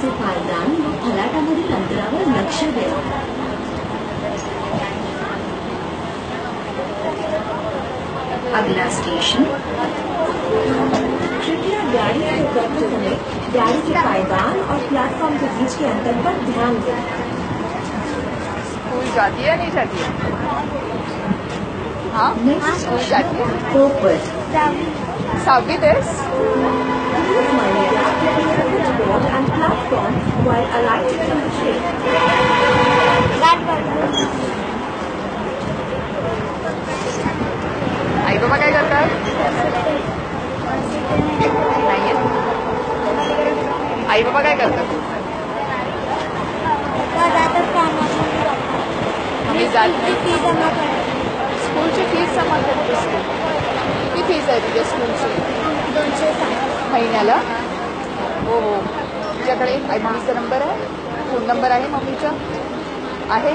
गाडीचे पायदान व फलाटामधील अंतरावर लक्ष द्या. अगला स्टेशन कृपया गाड़ी से उतरते समय गाड़ी के पायदान और प्लेटफॉर्म के बीच के अंतर पर ध्यान दें. स्कूल जाती है नहीं जाती है? हाँ? स्कूल जाती है। Forward. सहावीत आहेस while alighting from the train. आई बाबा काय करतात? नाहीये. आई बाबा काय करतात? मी जात नाही. स्कूलची फीज जमा करत असते किती फीज आहे तुझ्या स्कूलची? दोनशे महिन्याला? हो हो. तुझ्याकडे आई मम्मीचा नंबर आहे. फोन नंबर आहे मम्मीचा. आहे.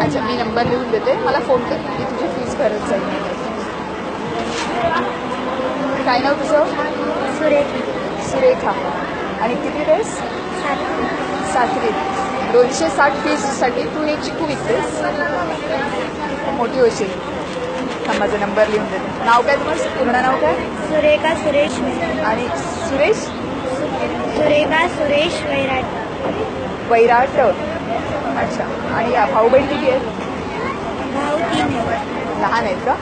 अच्छा मी नंबर लिहून देते. मला फोन कर मी तुझी फीज भरत जाईल. काय नाव तुझं? सुरेख. सुरेखा. आणि किती ड्रेस साखरी दोनशे साठ फीजसाठी तू हे चिकू विकतेस? मोठी होशील. हा माझा नंबर लिहून देते. नाव काय तुम्हाला पूर्ण नाव काय? सुरेखा सुरेश. आणि सुरेश? सुरेखा सुरेश वैराट. वैराट. अच्छा. आणि भाऊ बहीण किती आहेत? भाऊ तीन आहे. लहान आहेत का?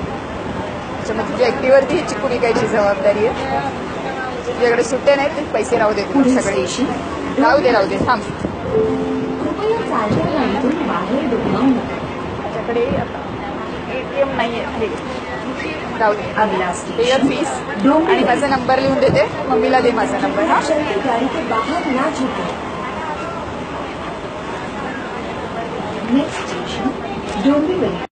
अच्छा मग तुझ्या एकटीवरती ही चिकू विकायची जबाबदारी आहे? तुझ्याकडे सुट्टे नाहीत ते पैसे राहू दे पुढील सगळे राहू दे राहू दे थांब. माझ्याकडे आता ए टी एम नाही आहे राहू दे. Pair fees. आणि माझा नंबर लिहून देते. मम्मीला दे माझा नंबर हा. Next station Dombivli